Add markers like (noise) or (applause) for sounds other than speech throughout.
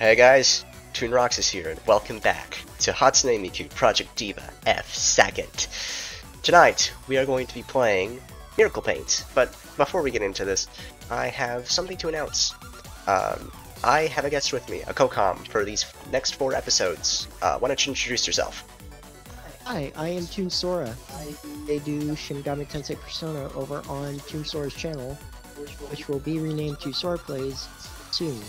Hey guys, Toon Roxas here, and welcome back to Hatsune Miku Project Diva F Second. Tonight, we are going to be playing Miracle Paint, but before we get into this, I have something to announce. Um, I have a guest with me, a co-com, for these next four episodes. Uh, why don't you introduce yourself? Hi, I am Toon Sora. I, I do Shin Megami Tensei Persona over on Toon Sora's channel, which will be renamed to Sora Plays soon.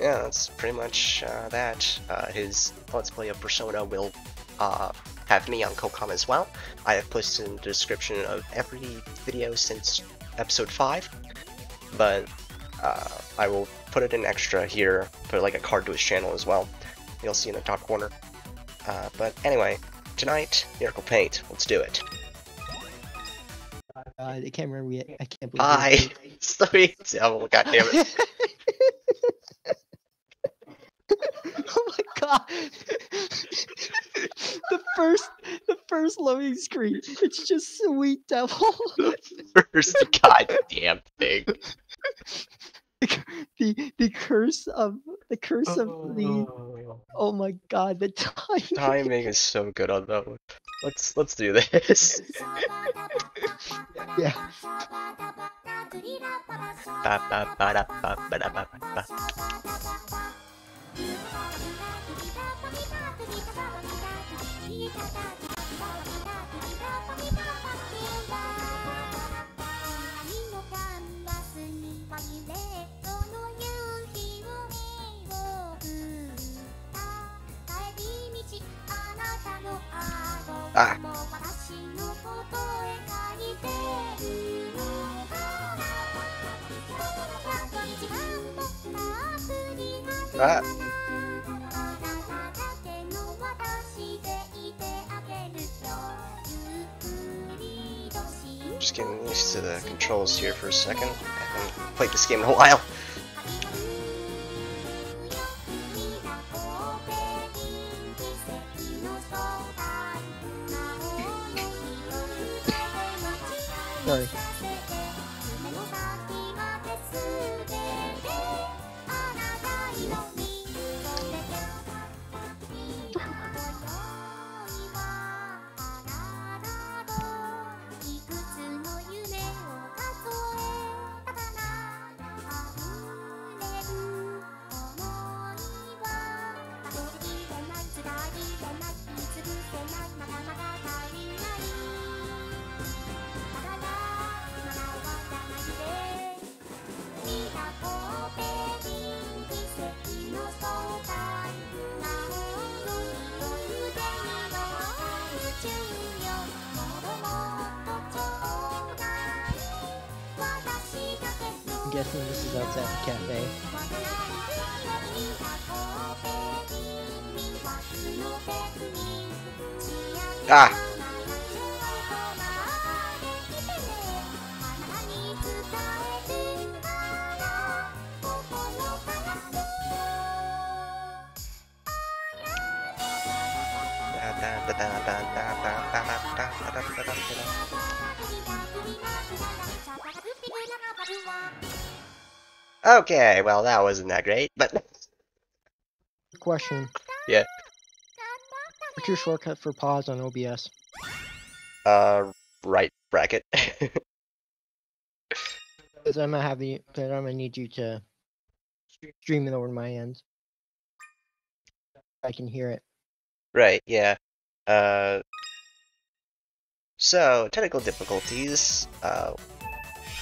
Yeah, that's pretty much uh, that. Uh, his Let's Play of Persona will uh, have me on co-com as well. I have posted in the description of every video since episode 5, but uh, I will put it in extra here, put like a card to his channel as well. You'll see in the top corner. Uh, but anyway, tonight, Miracle Paint, let's do it. Uh, I can't remember yet. I can't believe Bye! Sorry, (laughs) oh, god damn it. (laughs) oh my god! (laughs) the first, the first loading screen. It's just sweet devil. First goddamn thing. the the curse of the curse of the. Oh, oh my god! The time. Timing is so good on that one. Let's let's do this. (laughs) Yeah. Ba, ba, ba, da, ba, ba, da, ba, ba, あ。あ。To the controls here for a second. I haven't played this game in a while. Sorry. Guessing this is outside the cafe. Ah! Okay, well that wasn't that great, but (laughs) Question. Yeah. What's your shortcut for pause on OBS? uh, right bracket. (laughs) Because I'm gonna have the. Because I'm gonna need you to stream it over my end. I can hear it. Right, yeah. Uh, so, technical difficulties. Uh,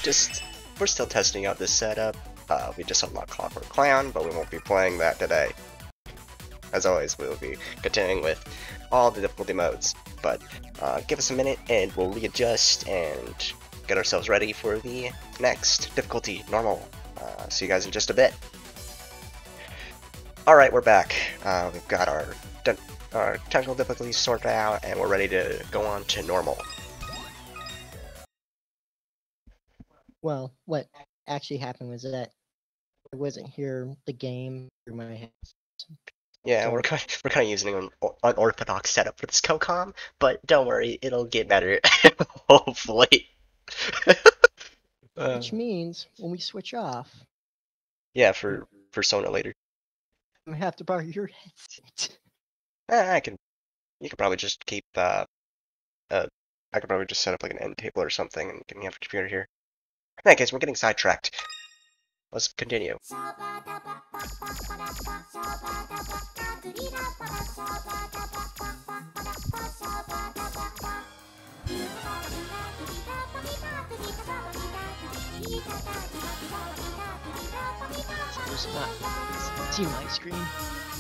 just, we're still testing out this setup. Uh, we just unlocked Clockwork Clown, but we won't be playing that today. As always, we will be continuing with all the difficulty modes. But uh, give us a minute and we'll readjust and get ourselves ready for the next difficulty, normal. Uh, see you guys in just a bit. Alright, we're back. Uh, we've got our our technical difficulties sorted out, and we're ready to go on to normal. Well, what actually happened was that I wasn't here the game through my head. Yeah, we're kind (laughs) we're kind of using an unorthodox setup for this COCOM, but don't worry, it'll get better, (laughs) hopefully. Which means when we switch off, yeah, for Persona later. I'm gonna have to borrow your headset. Eh, I can. You could probably just keep. Uh, uh, I could probably just set up like an end table or something and get me have a computer here. In that case, we're getting sidetracked. Let's continue. Just not see my screen.「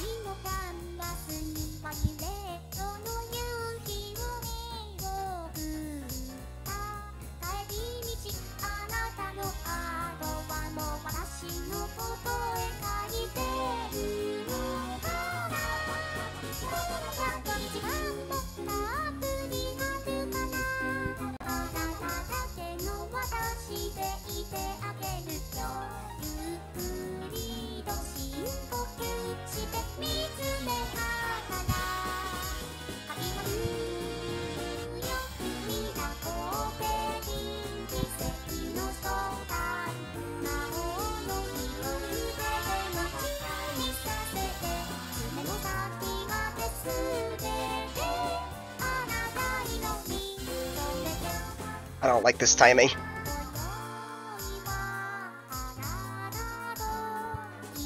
I don't like this timing.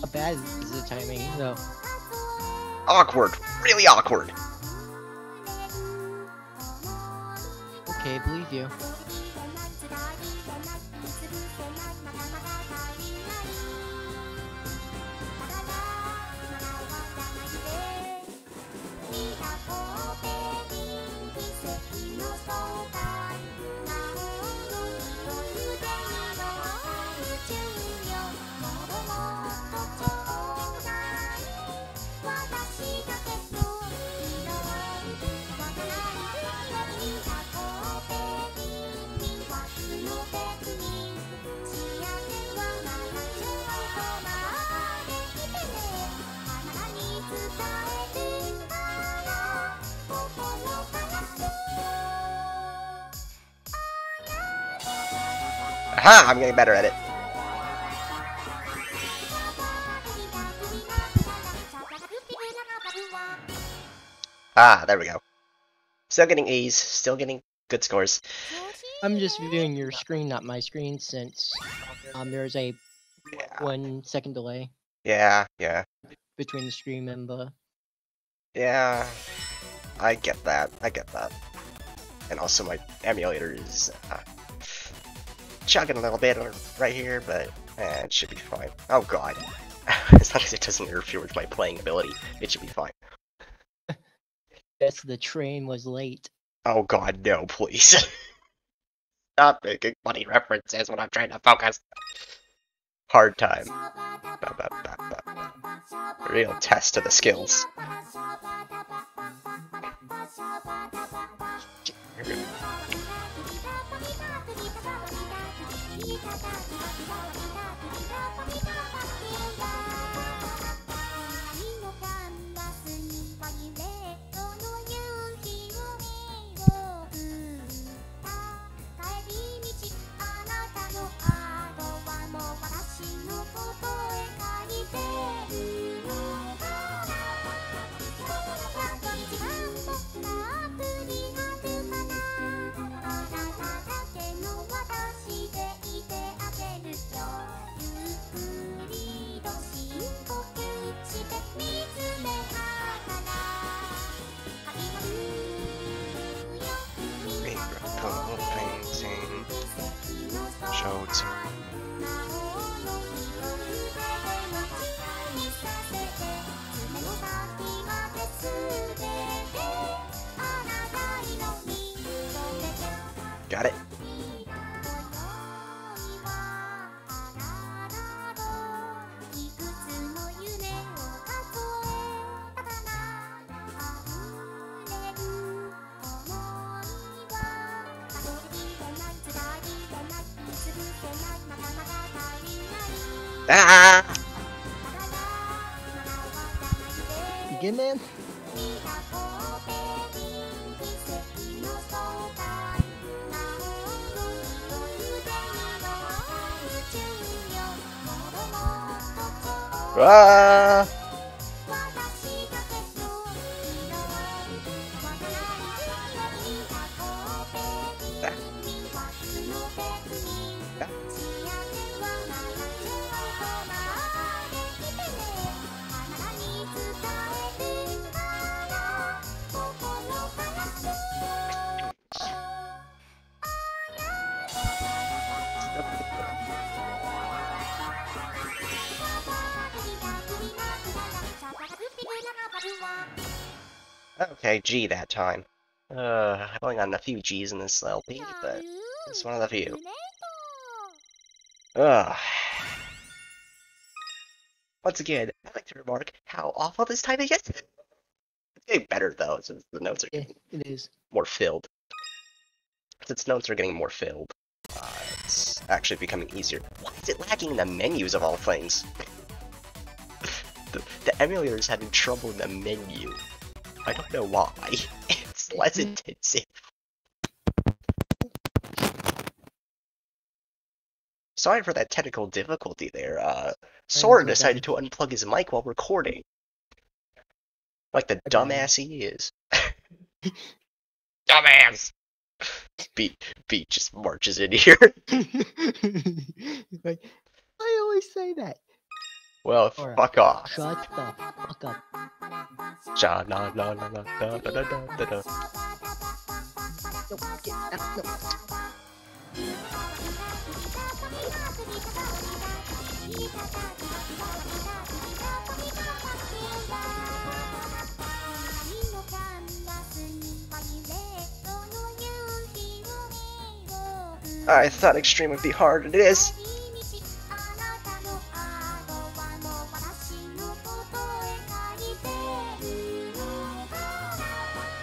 How bad is the timing though? Awkward. Really awkward. Okay, believe you. Aha! I'm getting better at it. Ah, there we go. Still getting A's, still getting good scores. I'm just viewing your screen, not my screen, since um there's a Yeah, one second delay yeah, yeah. between the stream and the. Yeah, I get that. I get that. And also, my emulator is uh, chugging a little bit right here, but eh, it should be fine. Oh god. (laughs) as long as it doesn't interfere with my playing ability, it should be fine. (laughs) Yes, the train was late. Oh god, no, please. (laughs) Stop making funny references when I'm trying to focus. Hard time. Ba, ba, ba. Real test of the skills. Bye. Got it. G that time. Uh, I've only gotten a few G's in this LP, but it's one of the few. Ugh. Once again, I'd like to remark how awful this timing is. It's getting better though, since the notes are Yeah, getting it is. more filled. Since notes are getting more filled, uh, it's actually becoming easier. Why is it lagging in the menus of all things? (laughs) the, the emulator is having trouble in the menu. I don't know why. (laughs) It's less intensive. Sorry for that technical difficulty there. Uh, Sora decided to unplug his mic while recording. Like the dumbass he is. (laughs) dumbass! Beat, Beat just marches in here. (laughs) like, I always say that. Well, Alright. fuck off. Shut the fuck up. Ja, na, na, na, na, da, da, da, da, da, da. No, get out. No. I thought Extreme would be hard, and it is.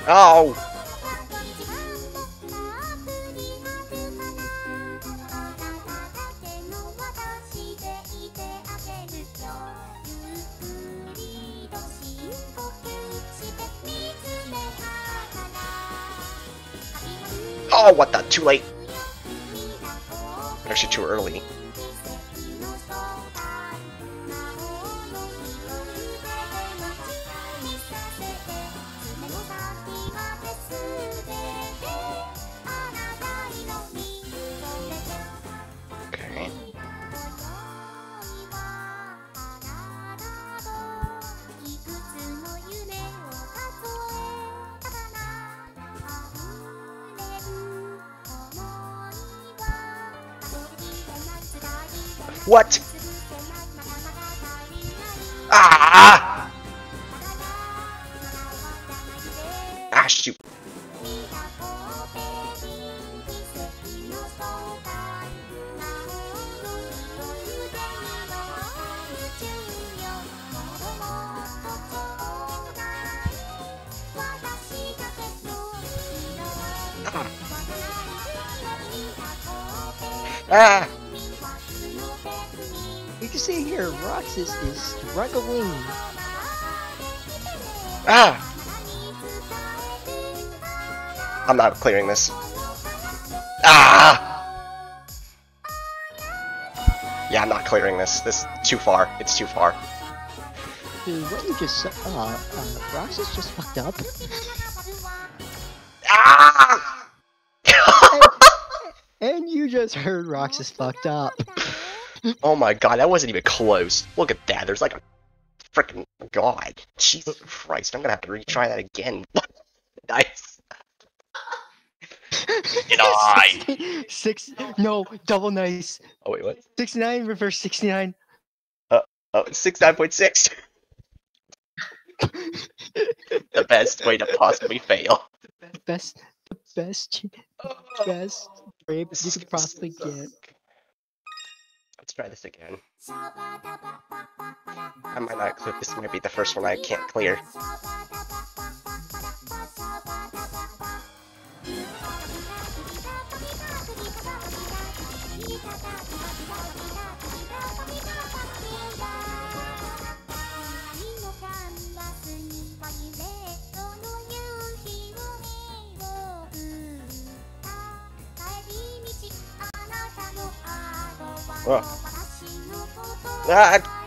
Oh! Oh, what the? Too late. Actually, too early. What? Ah! Ah, shoot. Ah! Here, Roxas is struggling. Ah! I'm not clearing this. Ah! Yeah, I'm not clearing this. This is too far. It's too far. Dude, what you just said? uh, uh, Roxas just fucked up. Ah! And (laughs) you just heard Roxas fucked up. Oh my god, that wasn't even close. Look at that. There's like a freaking god. Jesus Christ, I'm gonna have to retry that again. (laughs) nice. Get (laughs) on. Six, no, double nice. Oh wait, what? 69 reverse 69. Oh, uh, it's uh, six nine point six. the best way to possibly fail. The best, the best, the best rape you could possibly get. Let's try this again. I might not clip. This might be the first one I can't clear. Ah,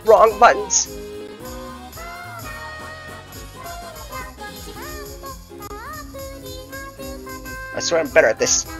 wrong buttons. I swear I'm better at this.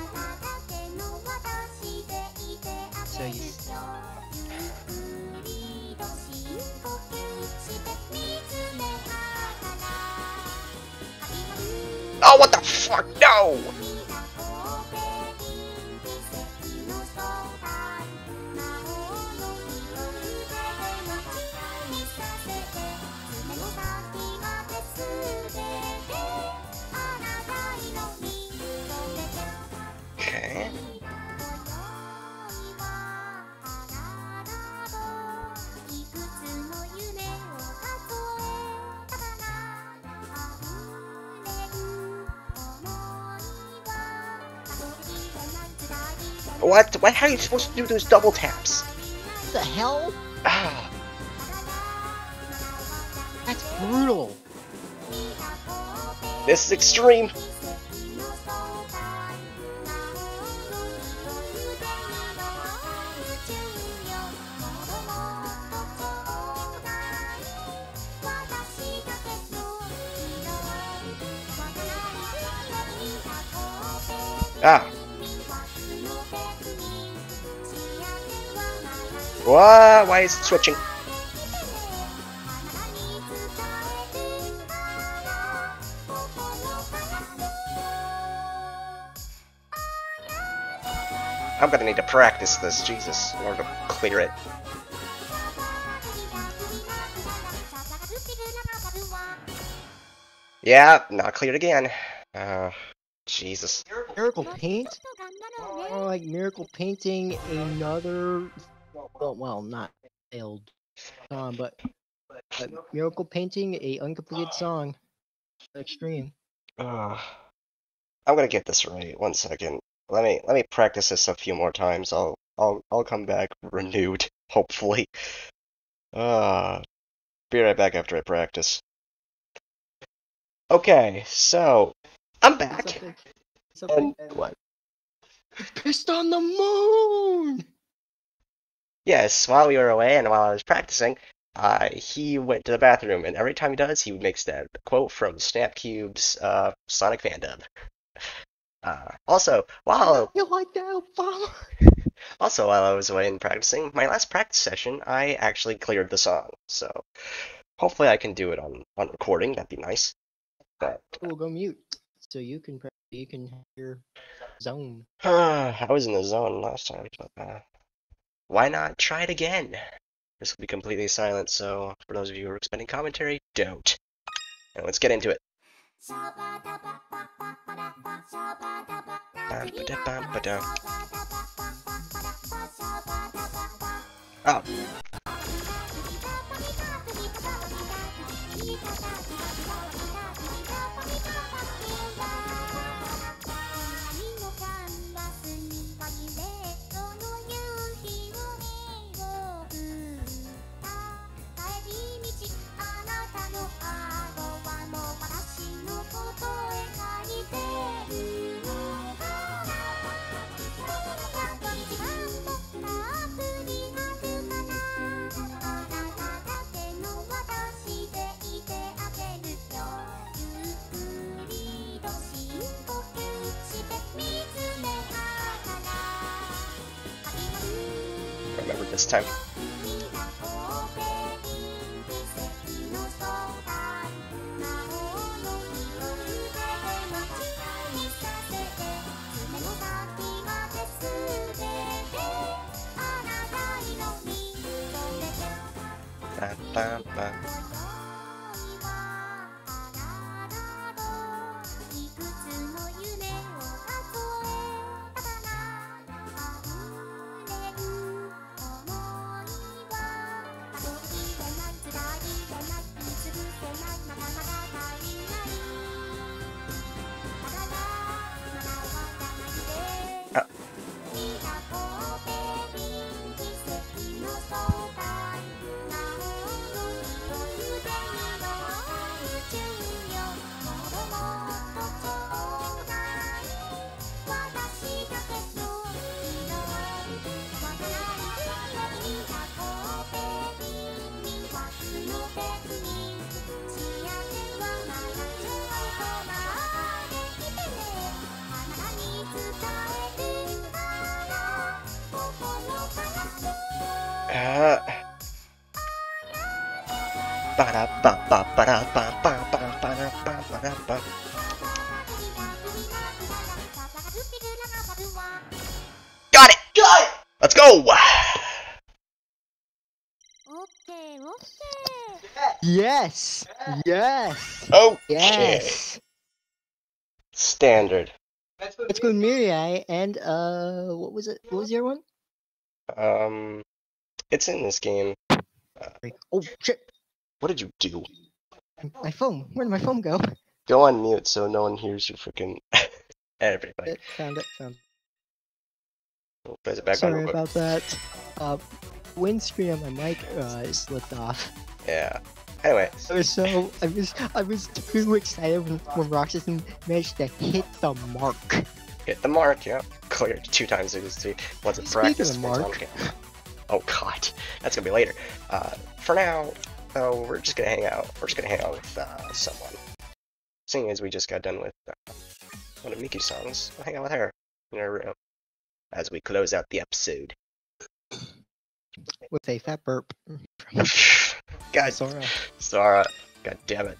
Okay. What? What? How are you supposed to do those double taps? What the hell? Ah, That's brutal. this is extreme. Ah. What? Why is it switching? I'm gonna need to practice this, Jesus, in order to clear it. Yeah, not cleared again. Uh, Jesus. Miracle paint? Or like miracle painting another well, well not failed song, but, but miracle painting a uncompleted song. Extreme. Uh, I'm gonna get this right. One second. Let me let me practice this a few more times. I'll I'll I'll come back (laughs) renewed, hopefully. Uh, be right back after I practice. Okay, so I'm back. Something- And what? Pissed on the moon! Yes, while we were away and while I was practicing, uh, he went to the bathroom, and every time he does, he makes that quote from Snapcube's uh, Sonic Fandub. Uh, also, while (laughs) You like that, Obama? (laughs) also while I was away and practicing, my last practice session, I actually cleared the song. So hopefully I can do it on on recording. That'd be nice. But We'll go mute, so you can pre- you can hear zone. (sighs) I was in the zone last time. But, uh, why not try it again? This will be completely silent. So for those of you who are expecting commentary, don't. And let's get into it. Ba-da-ba-ba-da. Oh, this time. Got it! Got it! Let's go! Yes! Yes! Okay! Yes! Standard. Let's go Mirai and, uh, what was it? What was your one? Um it's in this game. Oh shit! What did you do? My phone. Where did my phone go? Go on mute so no one hears you freaking (laughs) everybody. It found it. Found. We'll it back on Sorry real about that. Uh, windscreen on my mic uh slipped off. Yeah. Anyway, I was so I was I was too excited when, when Roxas managed to hit the mark. hit the mark. Yeah. Cleared two times it was three. Once it Speaking practice. of on mark. Oh god, that's gonna be later. Uh, for now, oh, we're just gonna hang out. We're just gonna hang out with uh, someone. Seeing as we just got done with uh, one of Miku's songs, we'll hang out with her in her room as we close out the episode. with a fat burp. (laughs) Guys, Sora. Sora, god damn it.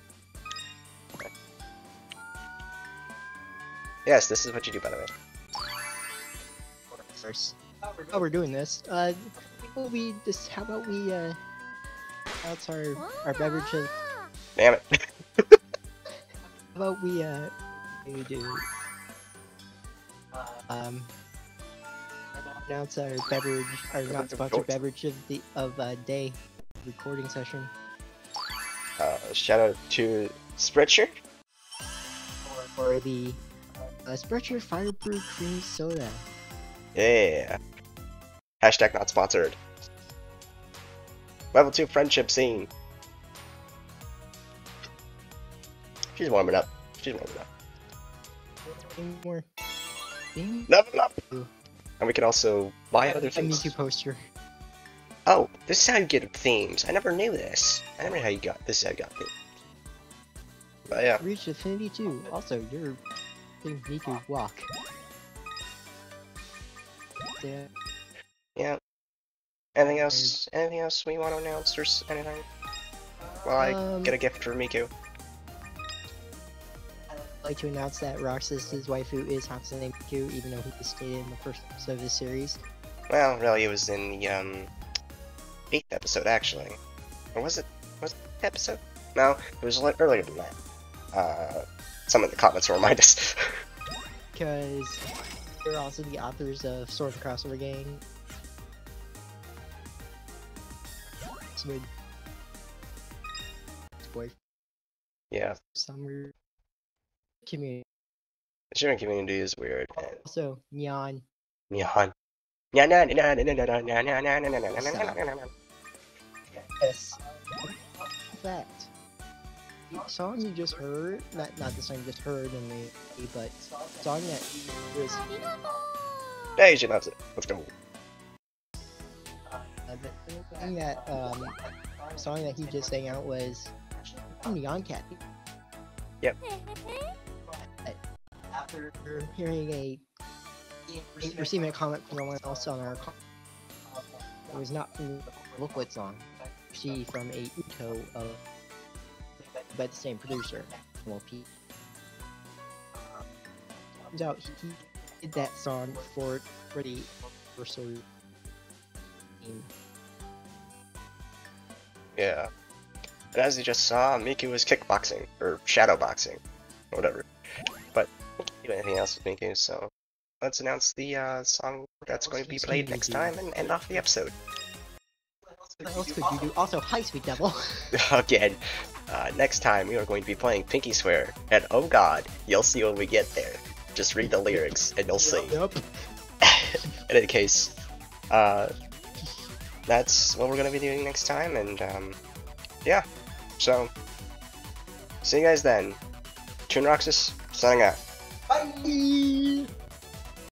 Yes, this is what you do, by the way. First. Oh, we're doing this. Uh, well, we just how about we uh, that's our our beverage. Of, Damn it. how about we uh, we do um announce our beverage, our not sponsored beverage of the of uh, day recording session. Uh, shout out to Sprecher. or the uh, Sprecher Firebrew Cream Soda. Yeah. Hashtag not sponsored. Level 2 friendship scene. She's warming up. She's warming up. Level up! And we can also buy other things. Mewtwo poster. Oh, this is how you get themes. I never knew this. I never knew how you got this. Is how you got themes. But yeah, Reach Affinity 2. Also, you're doing Miku walk. Yeah. Yeah. Anything else? Anything else we want to announce or anything? Well, I Um, get a gift for Miku. I'd like to announce that Roxas's waifu is Hatsune Miku, even though he was stated in the first episode of the series. Well, really, it was in the um eighth episode actually, or was it? Was it the episode? No, it was li- earlier than that. Uh, some of the comments will remind us. (laughs) Because they're also the authors of Sword of Crossover Gang. it's with boy. Yeah. Summer community. The German community is weird. Also, Nyan. Nyan. Yes. Fact. The song you just heard, not not the song you just heard in the but song that was Daisy loves it. Let's go the thing that um song that he just sang out was Nyan Cat. Yep. After hearing a receiving a comment from someone else on our it was not from the Liquid song, she from a Uto of by the same producer, well Pete. Turns out he, he did that song for for the Universal theme. Yeah. And as you just saw, Miku was kickboxing, or shadowboxing, whatever. But we can't do anything else with Miku, so let's announce the uh, song that's going to be played next time and end off the episode. What else could you do? Also, Hi Sweet Devil. (laughs) Again, uh, next time we are going to be playing Pinky Swear, and oh god, you'll see when we get there. Just read the lyrics and you'll see. Yup. (laughs) In any case, uh, that's what we're gonna be doing next time, and um, yeah. So, see you guys then. Toon Roxas, signing out. Bye.